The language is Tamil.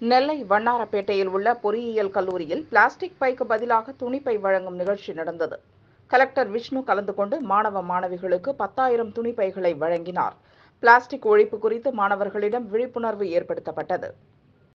நெல்லை வண்ணாரப்பேட்டையில் உள்ள பொறியியல் கல்லூரியில் பிளாஸ்டிக் பைக்கு பதிலாக துணிப்பை வழங்கும் நிகழ்ச்சி நடந்தது. கலெக்டர் விஷ்ணு கலந்து கொண்டு மாணவ மாணவிகளுக்கு பத்தாயிரம் துணிப்பைகளை வழங்கினார். பிளாஸ்டிக் ஒழிப்பு குறித்து மாணவர்களிடம் விழிப்புணர்வு ஏற்படுத்தப்பட்டது.